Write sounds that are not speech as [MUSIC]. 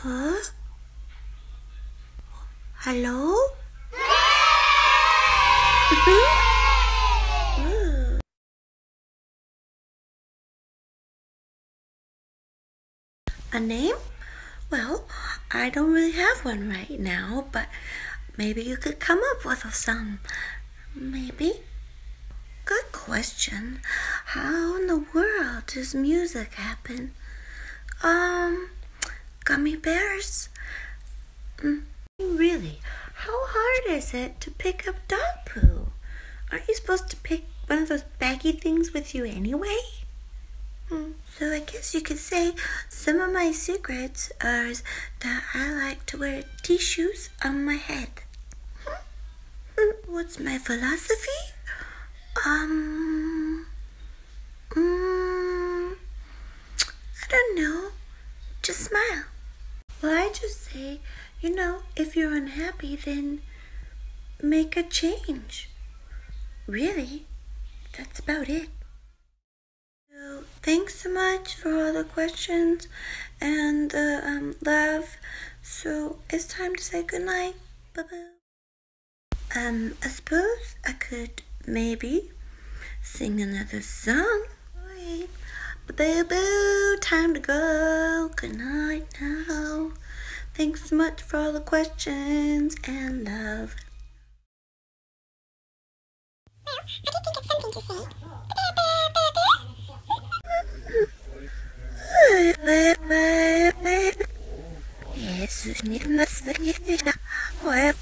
Huh? Hello? [LAUGHS] A name? Well, I don't really have one right now, but maybe you could come up with some. Maybe. Good question. How in the world does music happen? Um, gummy bears? Mm, really, how hard is it to pick up dog poo? Aren't you supposed to pick one of those baggy things with you anyway? Hmm, So I guess you could say some of my secrets are that I like to wear tissues on my head. Hmm, [LAUGHS] What's my philosophy? Um, mm, I don't know. Just smile. Well, I just say, you know, if you're unhappy, then make a change. Really, that's about it. So, thanks so much for all the questions and the um, love. So, it's time to say goodnight. Bye bye. Um, I suppose I could maybe sing another song. Boo boo, time to go. Good night now. Thanks so much for all the questions and love. Jesus, nie ma